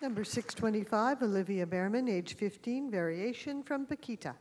Number 625, Olivia Behrman, age 15, variation from Paquita.